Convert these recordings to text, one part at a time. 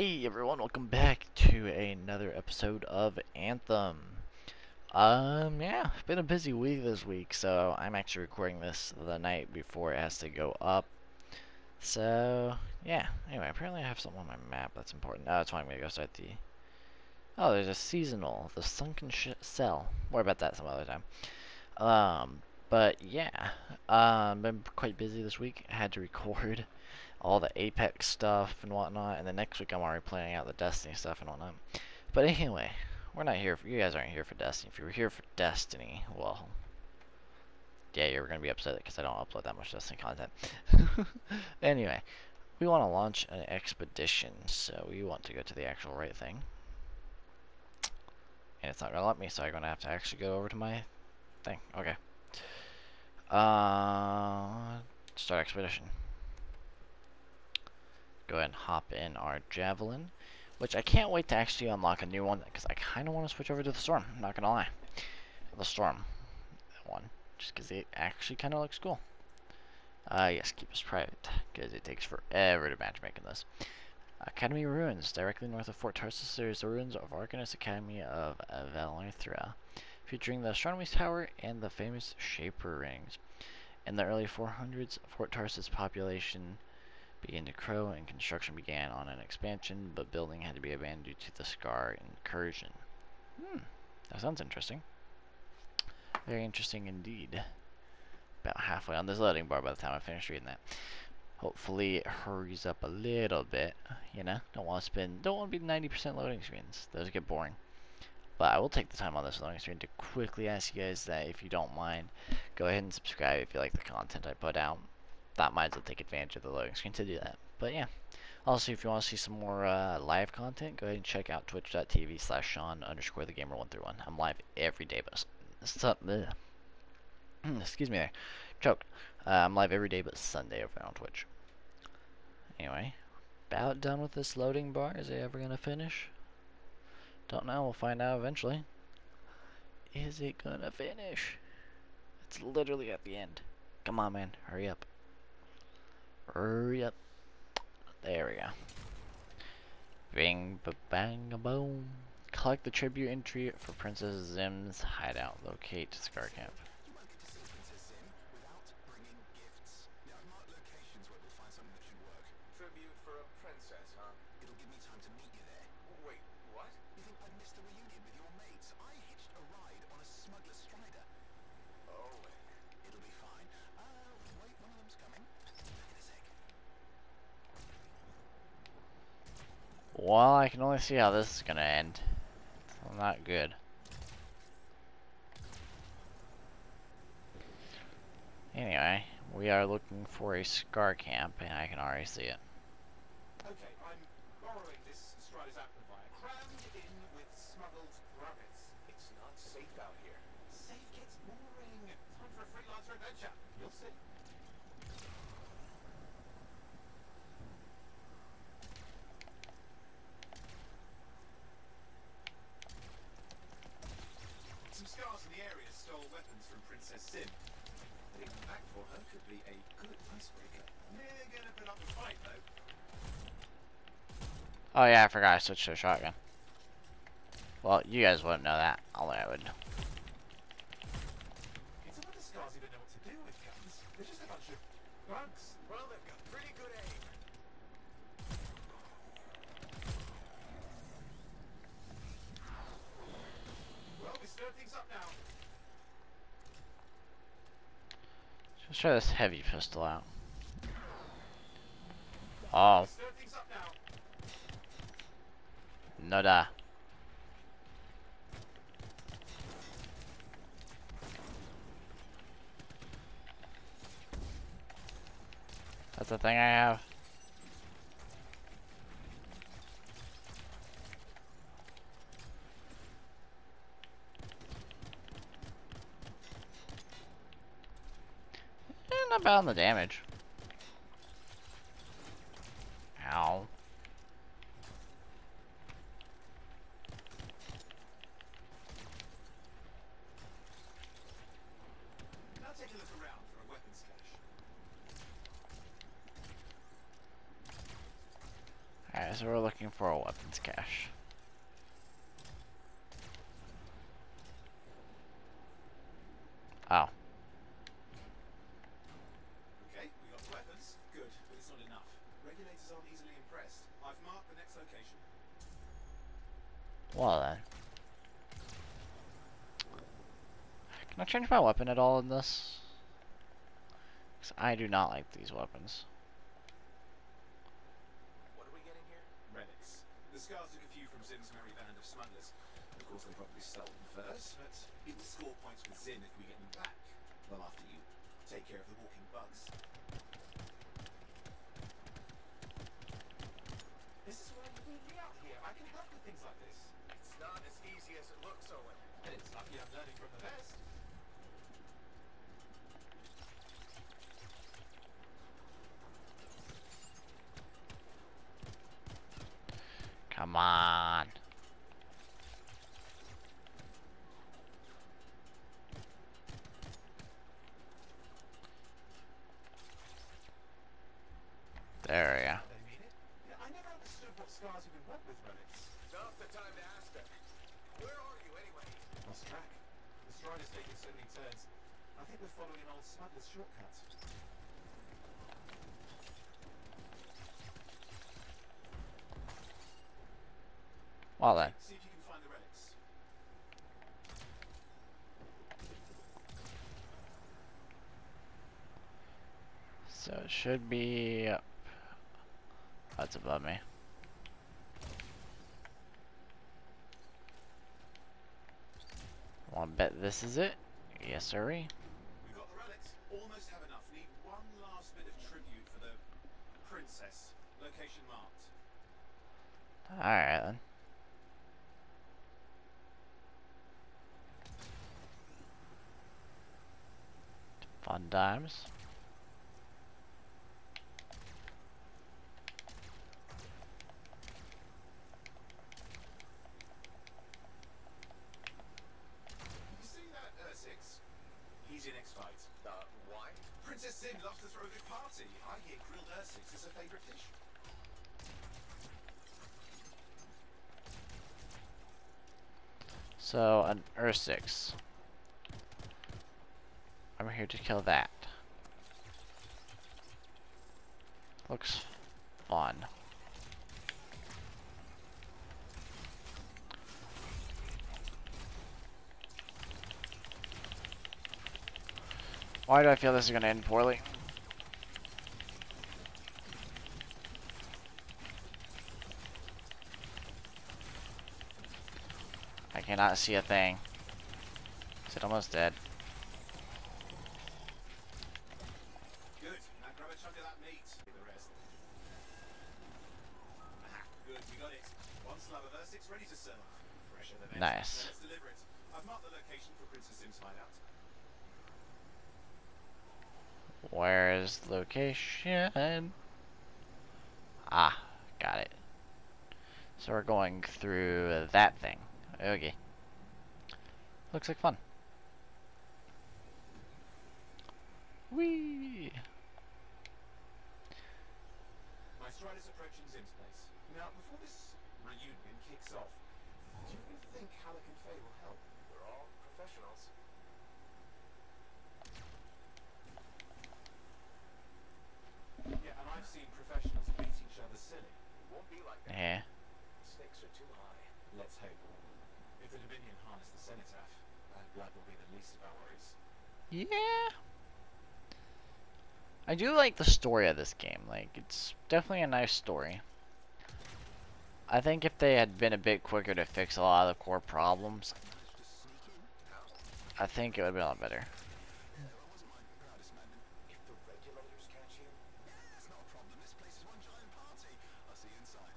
Hey everyone, welcome back to another episode of Anthem. Um, yeah, been a busy week this week, so I'm actually recording this the night before it has to go up. So, yeah, anyway, apparently I have something on my map that's important. Oh, that's why I'm gonna go start the... Oh, there's a seasonal, the Sunken Cell. More about that some other time. Um, but yeah, um, been quite busy this week. I had to record all the Apex stuff and whatnot, and then next week I'm already planning out the Destiny stuff and whatnot. But anyway, we're not here for you guys aren't here for Destiny. If you were here for Destiny, well, yeah, you're gonna be upset because I don't upload that much Destiny content. anyway, we want to launch an expedition, so we want to go to the actual right thing. And it's not gonna let me, so I'm gonna have to actually go over to my thing. Okay. Uh, start expedition go ahead and hop in our Javelin, which I can't wait to actually unlock a new one, because I kind of want to switch over to the Storm, I'm not going to lie. The Storm one, just because it actually kind of looks cool. Uh, yes, keep us private, because it takes forever to matchmake in this. Academy Ruins, directly north of Fort Tarsis, there is the ruins of Arcanist Academy of Valerithra, featuring the Astronomy Tower and the famous Shaper Rings. In the early 400s, Fort Tarsis population began to grow and construction began on an expansion, but building had to be abandoned due to the Scar incursion. Hmm, that sounds interesting. Very interesting indeed. About halfway on this loading bar by the time I finish reading that. Hopefully it hurries up a little bit, you know? Don't want to spend, don't want to be 90% loading screens. Those get boring. But I will take the time on this loading screen to quickly ask you guys that if you don't mind, go ahead and subscribe if you like the content I put out thought might as well take advantage of the loading screen to do that. But yeah. Also, if you want to see some more uh, live content, go ahead and check out twitch.tv slash Sean underscore the gamer 131. I'm live every day, but excuse me there, choked. Uh, I'm live every day but Sunday over on Twitch. Anyway, about done with this loading bar. Is it ever gonna finish? Don't know. We'll find out eventually. Is it gonna finish? It's literally at the end. Come on, man. Hurry up. Hurry up. There we go. Bing, ba bang, a boom. Collect the tribute entry for Princess Zim's hideout. Locate Scar Camp. Well, I can only see how this is gonna end. Well, not good. Anyway, we are looking for a scar camp, and I can already see it. Okay, I'm borrowing this Strider's amplifier, crammed in with smuggled rabbits. It's not safe out here. Safe gets boring. Time for a freelancer adventure. You'll see. Princess Zim. For her could be a good icebreaker. They're gonna put up a fight though. Oh yeah, I forgot I switched to a shotgun. Well, you guys wouldn't know that. Only I would. Try this heavy pistol out. Oh. No da. That's the thing I have. Not bad on the damage. Ow. Alright, so we're looking for a weapons cache. Oh. Okay, we got weapons. Good, but it's not enough. Regulators aren't easily impressed. I've marked the next location. Well then. Can I change my weapon at all in this? 'Cause I do not like these weapons. What are we getting here? Relics. The Scars took a few from Zim's merry band of smugglers. Of course, they probably stole them first, but it will score points with Zim if we get them back. Well, after you take care of the walking bugs. This is why you need me out here. I can help with things like this. It's not as easy as it looks, Owen. And it's lucky I'm learning from the best. Come on. There we go. They mean it. Yeah, I never understood what Scars even want with relics. Now's the time to ask them. Where are you anyway? Lost track. The stride is taking so many turns. I think we're old shortcut. Well then. See if you can find the relics. So it should be up. That's above me. Wanna bet this is it? Yes, sirree. We've got the relics. Almost have enough. Need one last bit of tribute for the princess. Location marked. Alright then. Fun times. You see that, Ursix? He's your next fight. Uh, why? Princess Zim loves to throw a good party. I hear grilled Ursix is her favourite dish. So, an Ursix. I'm here to kill that. Looks fun. Why do I feel this is gonna end poorly? I cannot see a thing. Is it almost dead? Good. Now grab a chunk of that meat. Get the rest. Aha, good. We got it. One slab of Ursix ready to serve. Fresher than ever. Nice. Let's deliver it. I've marked the location for Princess Zim's hideout. Where is location? Ah, got it. So we're going through that thing. Okay. Looks like fun. Whee! My stride is approaching Zim's place. Now, before this reunion kicks off, do you really think Haluk and Faye will help? We're all professionals. Yeah, and I've seen professionals beat each other silly. It won't be like that. Yeah. Stakes are too high. Let's hope. If the Dominion harness the Cenotaph, that blood will be the least of our worries. Yeah. I do like the story of this game. Like, it's definitely a nice story. I think if they had been a bit quicker to fix a lot of the core problems, Managed to sneak in? I think it would have been a lot better. Yeah, that wasn't my proudest moment. If the regulators catch you, Yeah, that's not a problem. This place is one giant party. I'll see you inside.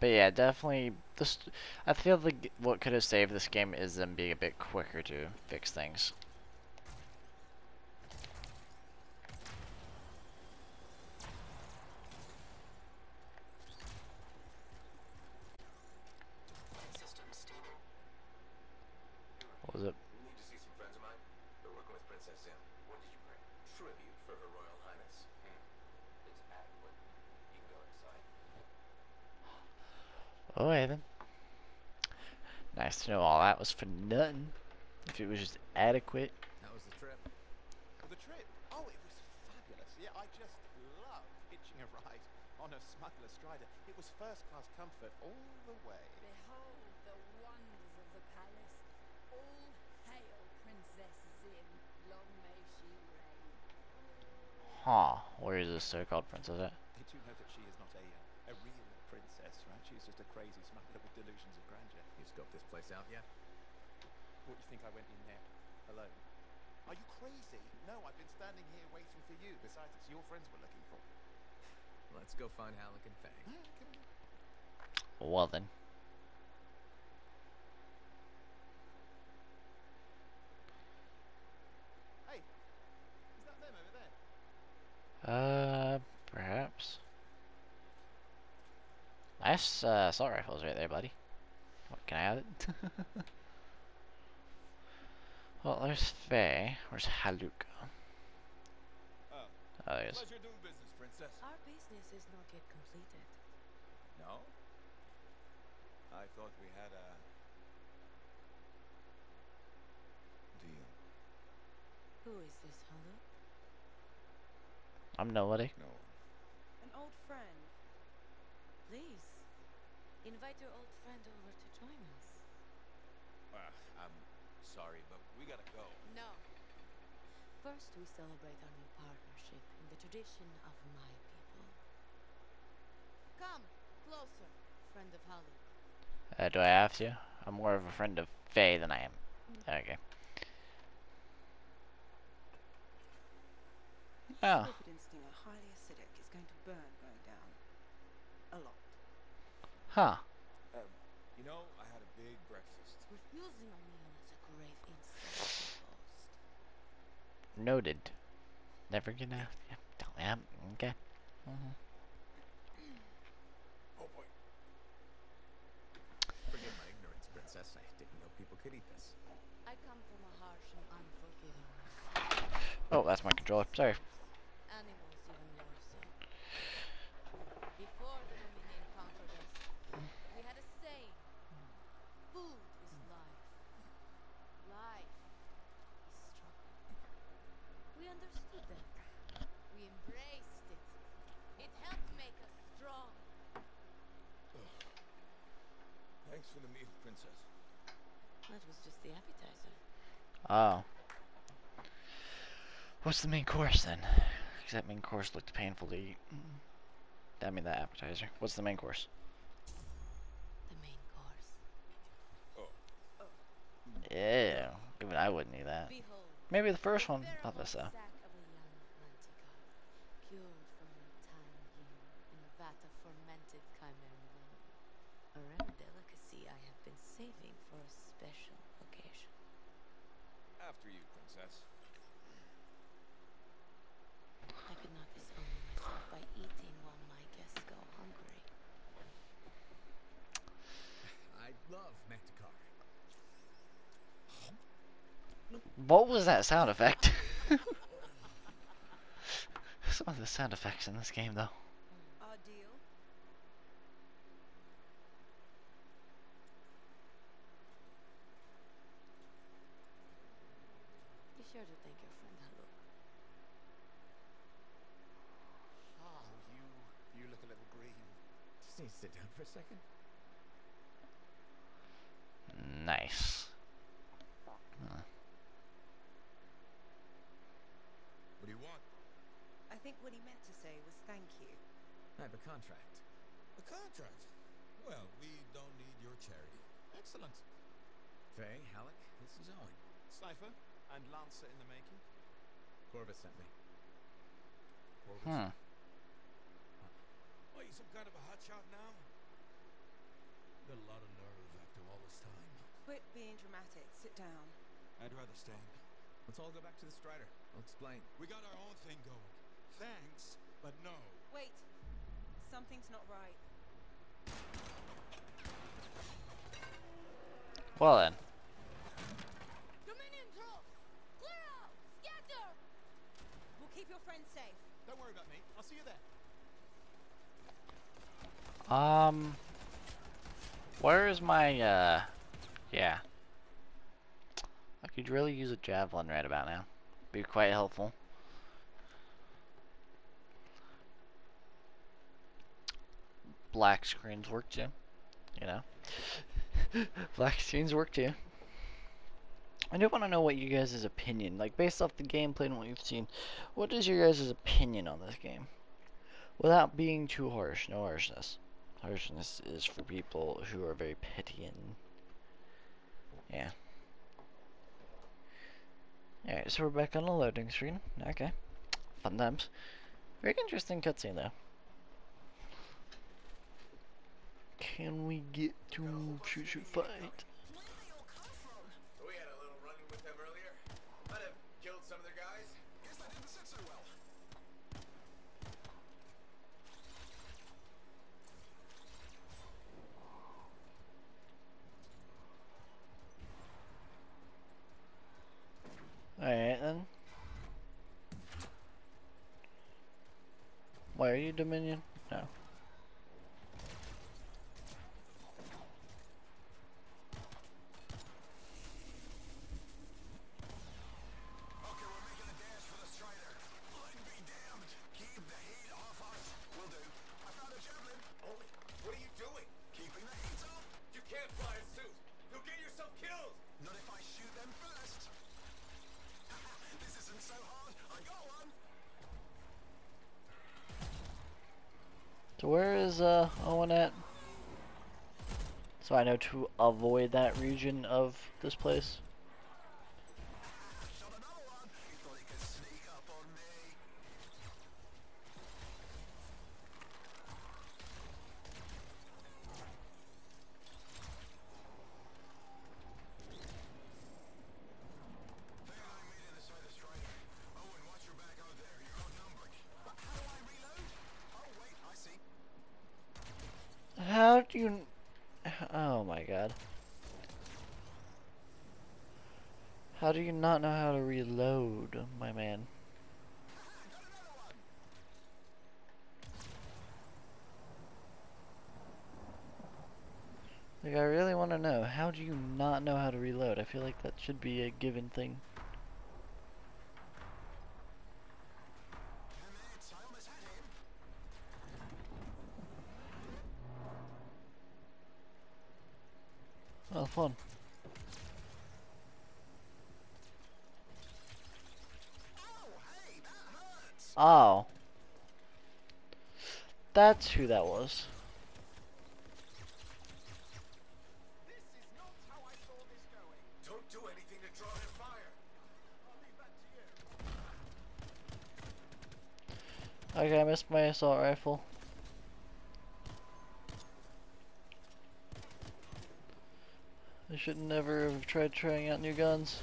But yeah, definitely. This I feel like what could have saved this game is them being a bit quicker to fix things. What was it? need to see some friends of mine. They're working with Princess Zim. What did you bring? Tribute for Her Royal Highness. Okay then. Nice to know all that was for nothing. If it was just adequate. That was the trip? The trip? Oh, it was fabulous. Yeah, I just love hitching a ride on a smuggler strider. It was first class comfort all the way. Behold the wonders of the palace. All hail Princess Zim. Long may she reign. Huh. Where is this so-called princess at? Did you know that she is not a, uh, a real princess, right? She's just a crazy smuggler with delusions of grandeur. You scoped this place out yet? What do you think I went in there alone? Are you crazy? No, I've been standing here waiting for you. Besides, it's your friends we're looking for. Let's go find Halleck and Fang. Well then. Hey, is that them over there? Uh, perhaps. Nice uh, assault rifles right there, buddy. What, can I have it? well, there's Faye. Where's Haluka? Oh, Oh, there he is. pleasure doing business, princess. Our business is not yet completed. No? I thought we had a deal. Who is this, Haluk? I'm nobody. No. An old friend. Please, invite your old friend over to join us. Uh, I'm sorry, but we gotta go. No. First, we celebrate our new partnership in the tradition of my people. Come, closer, friend of Holly. Uh, do I have to? I'm more of a friend of Faye than I am. Okay. Oh, Liquid stinger, highly acidic. It's going to burn going down. A lot. Huh. Um, you know, I had a big breakfast. Refusing a meal is a grave insult. Noted. Never gonna. Yeah, tell me. I'm- Okay. hmm Oh boy. Forgive my ignorance, princess. I didn't know people could eat this. I come from a harsh and unforgiving. Oh, that's my controller. Sorry. Animals even more so. Before the Dominion conquered us, we had a saying. Food is life. Life is struggle. We understood that. We embraced it. It helped make us strong. Thanks for the meal, princess. That was just the appetizer. Oh. What's the main course then? 'Cause that main course looked painful to eat. I mean, that appetizer. What's the main course? The main course. Yeah. Even I wouldn't eat that. Behold. Maybe the first the one. Not this though. sack of a young manticore, cured from an Italian in a vat of fermented chimera venom. A rare delicacy I have been saving for a special occasion. After you, princess. I could not disown myself by eating while my guests go hungry. I love Manticore. What was that sound effect? Some of the sound effects in this game, though. Our sure to thank your friend Haluk. Oh, ah, you you look a. Just need to sit down for a second. Nice. Huh. What do you want? I think what he meant to say was thank you. I have a contract. A contract. Well, we don't need your charity. Excellent. Faye, Haluk, this is Owen. Sniper and Lancer in the making. Corvus sent me. Corvus. Hmm. What, you some kind of a hotshot now? Got a lot of nerve after all this time. Quit being dramatic. Sit down. I'd rather stand. Let's all go back to the Strider. I'll explain. We got our own thing going. Thanks, but no. Wait. Something's not right. Well then. Dominion troops! Clear out! Scatter! We'll keep your friend safe. Don't worry about me. I'll see you there. Um. Where is my, uh, yeah. I could really use a javelin right about now. Be quite helpful. Black screens work too, you know. Black screens work too. I do want to know what you guys' opinion, like based off the gameplay and what you've seen, what is your guys' opinion on this game? Without being too harsh, no harshness. Harshness is for people who are very petty and yeah. Alright, so we're back on the loading screen. Okay. Fun times. Very interesting cutscene though. Can we get to shoot shoot uh, fight? We had a little run-in with them earlier. Might have killed some of their guys. Guess that didn't sit so well. Alright then. Why are you Dominion? No. Where is uh Owen at? So I know to avoid that region of this place. Not know how to reload, my man? Like, I really want to know, how do you not know how to reload? I feel like that should be a given thing. Well, fun. Fire. I'll leave that was. Okay, I missed my assault rifle. I should never have tried trying out new guns.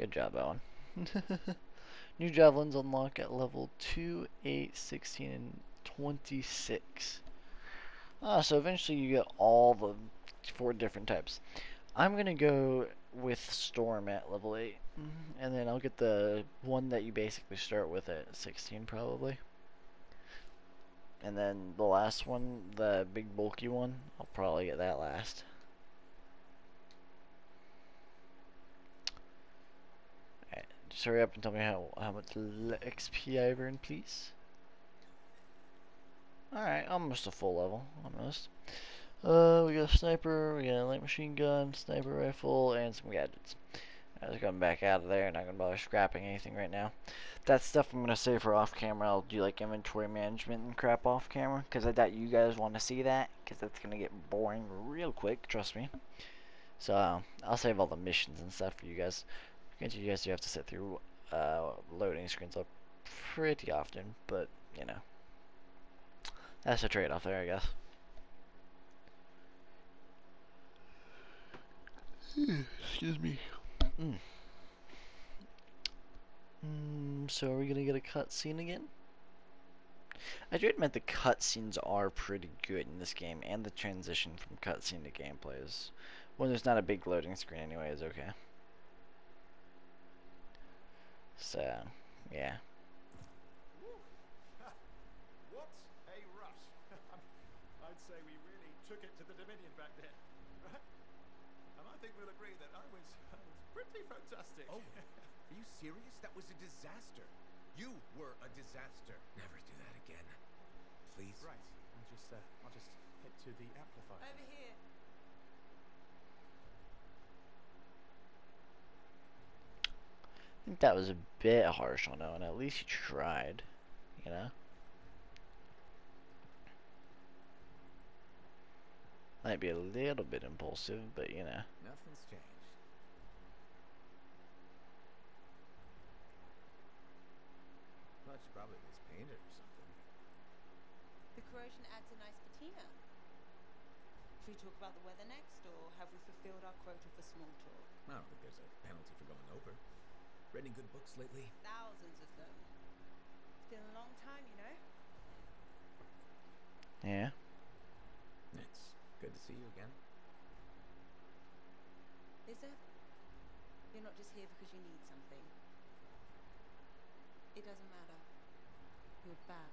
Good job, Owen. New javelins unlock at level 2, 8, 16, and 26. Ah, so eventually you get all the four different types. I'm gonna go with Storm at level 8, and then I'll get the one that you basically start with at 16 probably. And then the last one, the big bulky one, I'll probably get that last. Alright, just hurry up and tell me how, how much XP I earned, please. Alright, almost a full level. Almost. Uh, we got a sniper, we got a light machine gun, sniper rifle, and some gadgets. I was going back out of there, not gonna bother scrapping anything right now. That stuff I'm gonna save for off camera. I'll do like inventory management and crap off camera, because I doubt you guys want to see that, because that's gonna get boring real quick, trust me. So, I'll save all the missions and stuff for you guys. Granted, you guys do have to sit through uh, loading screens up pretty often, but, you know. That's a trade-off there, I guess. Excuse me. Mm. Mm, so are we gonna get a cutscene again? I do admit the cutscenes are pretty good in this game, and the transition from cutscene to gameplay is, when there's not a big loading screen anyway, is okay. So, yeah. What a rush. I'd say we really took it to the Dominion back then, right? And I think we'll agree that I was, I was pretty fantastic. Oh, are you serious? That was a disaster. You were a disaster. Never do that again. Please. Right. I'll just, uh, I'll just head to the amplifier. Over here. I think that was a bit harsh on Owen. At least he tried, you know? Might be a little bit impulsive, but you know. Nothing's changed. Well, she probably was painted or something. The corrosion adds a nice patina. Should we talk about the weather next, or have we fulfilled our quota for small talk? I don't think there's a penalty for going over. Read any good books lately? Thousands of them. It's been a long time, you know. Yeah. It's good to see you again. Is it? You're not just here because you need something. It doesn't matter. You're back.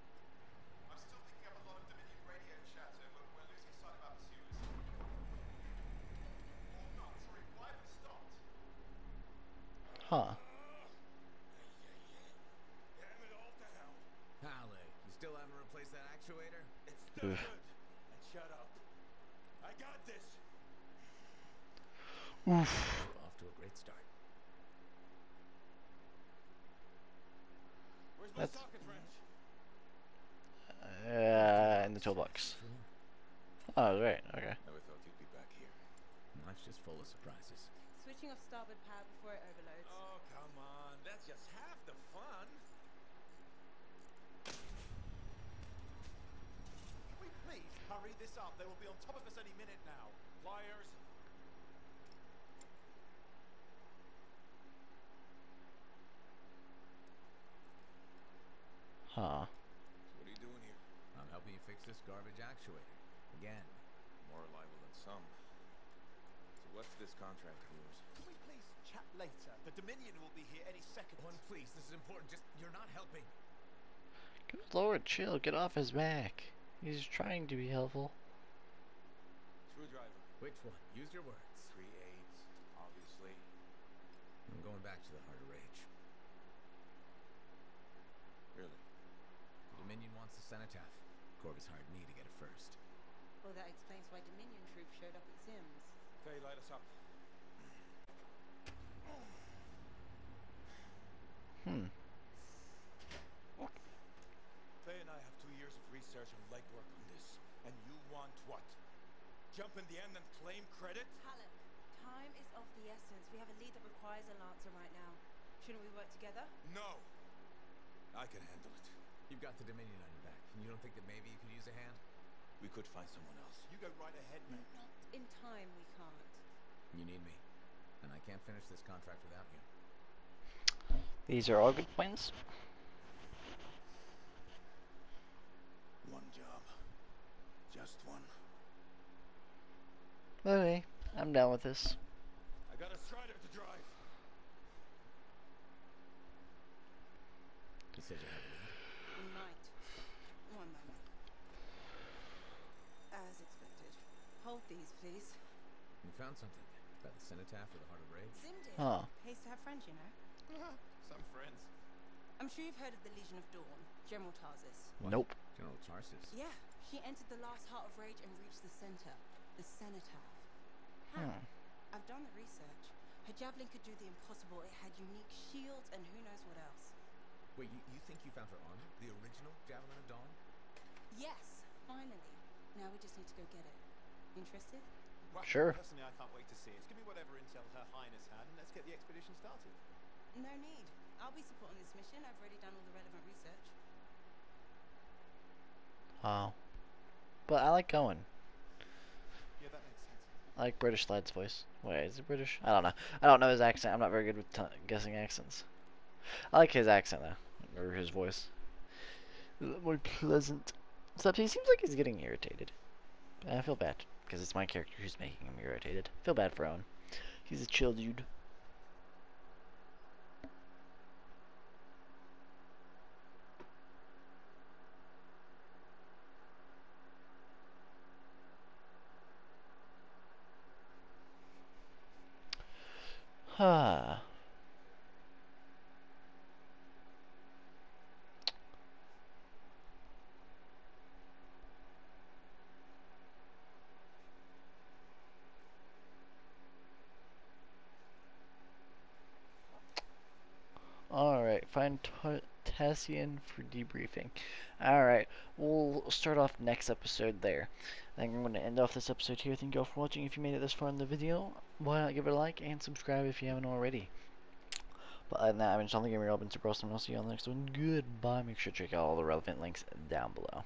I'm still picking up a lot of Dominion radio chatter, but we're losing sight of our pursuers. Oh, no, sorry, why have we stopped? Huh. Damn it all to hell. Haluk, you still haven't replaced that actuator? It's still Oof. Good. And shut up. I got this. Oof. Off to a great start. Where's my That's- socket wrench? Uh, in the toolbox. Oh, right. Okay. Never thought you'd be back here. Life's just full of surprises. Switching off starboard power before it overloads. Oh, come on. That's just half the fun. Can we please hurry this up? They will be on top of us any minute now. Pliers. Huh. What are you doing here? I'm helping you fix this garbage actuator. Again. More reliable than some. So what's this contract of yours? Can we please chat later? The Dominion will be here any second. One, please. This is important. Just, you're not helping. Good lord, chill. Get off his back. He's trying to be helpful. Screwdriver. Which one? Use your words. Three aids, obviously. I'm going back to the Heart of Rage. Really? The Dominion wants the cenotaph. Corvus hired me to get it first. Well, that explains why Dominion troops showed up at Zim's. Okay, light us up. Hmm. Faye and I have two years of research and legwork on this. And you want what? Jump in the end and claim credit? Haluk, time is of the essence. We have a lead that requires a lancer right now. Shouldn't we work together? No. I can handle it. You've got the Dominion on your back, and you don't think that maybe you could use a hand? We could find someone else. You go right ahead, mate. Not in time, we can't. You need me. And I can't finish this contract without you. These are all good points. One job. Just one. Okay, I'm down with this. I got a Strider to drive. You said you had a. We might. One moment. As expected. Hold these, please. You found something. About the cenotaph or the Heart of Rage? Zim did. Huh. Pays to have friends, you know. Some friends. I'm sure you've heard of the Legion of Dawn, General Tarsis. What? Nope. General Tarsis. Yeah, she entered the last Heart of Rage and reached the center, the cenotaph. How? Hmm. I've done the research. Her javelin could do the impossible. It had unique shields and who knows what else. Wait, you, you think you found her armor? The original Javelin of Dawn? Yes, finally. Now we just need to go get it. Interested? Well, Sure. Personally, I can't wait to see it. Give me whatever intel Her Highness had, and let's get the expedition started. No need. I'll be supporting this mission. I've already done all the relevant research. Oh. But I like going. Yeah, that makes sense. I like British lad's voice. Wait, is it British? I don't know. I don't know his accent. I'm not very good with t guessing accents. I like his accent though, or his voice. A lot more pleasant. Except he seems like he's getting irritated. I feel bad because it's my character who's making him irritated. I feel bad for Owen. He's a chill dude. Ah. Alright, find Ta- Tassyn for debriefing. Alright, we'll start off next episode there. I think I'm going to end off this episode here. Thank you all for watching. If you made it this far in the video, why not give it a like and subscribe if you haven't already. But other than that, I've been Sean the Gamer, I've been Super Awesome, and I'll see you on the next one. Goodbye. Make sure to check out all the relevant links down below.